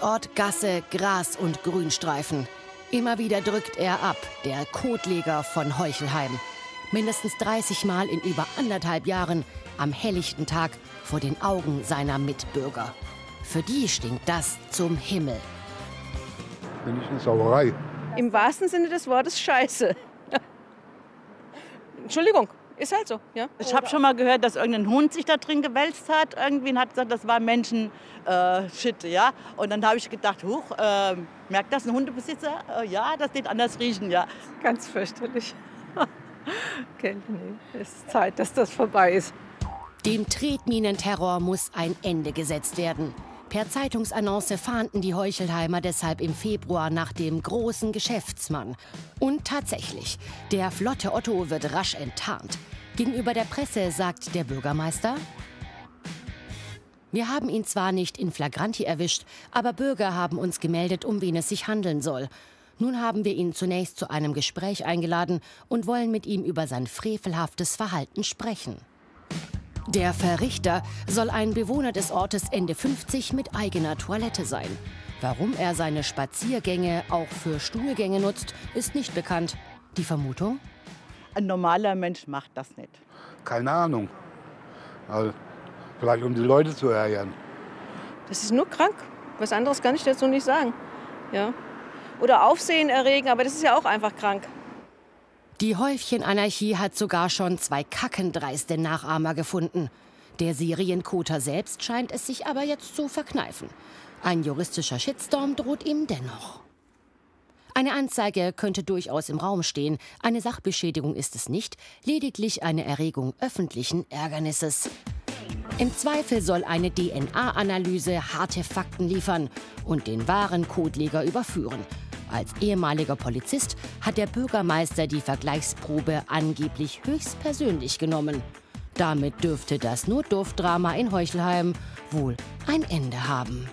Tatort, Gasse, Gras und Grünstreifen. Immer wieder drückt er ab, der Kotleger von Heuchelheim. Mindestens 30 Mal in über anderthalb Jahren am helllichten Tag vor den Augen seiner Mitbürger. Für die stinkt das zum Himmel. Bin ich eine Sauerei. Im wahrsten Sinne des Wortes Scheiße. Entschuldigung, ist halt so. Ja? Ich habe schon mal gehört, dass irgendein Hund sich da drin gewälzt hat. Irgendwie hat gesagt, das war Menschen äh, Shit, ja. Und dann habe ich gedacht, huch, äh, merkt das ein Hundebesitzer? Äh, ja, das wird anders riechen, ja. Ganz fürchterlich. okay, nee, es ist Zeit, dass das vorbei ist. Dem Tretminenterror muss ein Ende gesetzt werden. Per Zeitungsannonce fahnden die Heuchelheimer deshalb im Februar nach dem großen Geschäftsmann. Und tatsächlich, der flotte Otto wird rasch enttarnt. Gegenüber der Presse sagt der Bürgermeister, wir haben ihn zwar nicht in flagranti erwischt, aber Bürger haben uns gemeldet, um wen es sich handeln soll. Nun haben wir ihn zunächst zu einem Gespräch eingeladen und wollen mit ihm über sein frevelhaftes Verhalten sprechen. Der Verrichter soll ein Bewohner des Ortes Ende 50 mit eigener Toilette sein. Warum er seine Spaziergänge auch für Stuhlgänge nutzt, ist nicht bekannt. Die Vermutung? Ein normaler Mensch macht das nicht. Keine Ahnung. Also, vielleicht um die Leute zu ärgern. Das ist nur krank. Was anderes kann ich dazu nicht sagen. Ja. Oder Aufsehen erregen, aber das ist ja auch einfach krank. Die Häufchenanarchie hat sogar schon zwei kackendreiste Nachahmer gefunden. Der Serienkoter selbst scheint es sich aber jetzt zu verkneifen. Ein juristischer Shitstorm droht ihm dennoch. Eine Anzeige könnte durchaus im Raum stehen. Eine Sachbeschädigung ist es nicht, lediglich eine Erregung öffentlichen Ärgernisses. Im Zweifel soll eine DNA-Analyse harte Fakten liefern und den wahren Kotleger überführen. Als ehemaliger Polizist hat der Bürgermeister die Vergleichsprobe angeblich höchstpersönlich genommen. Damit dürfte das Notdurftdrama in Heuchelheim wohl ein Ende haben.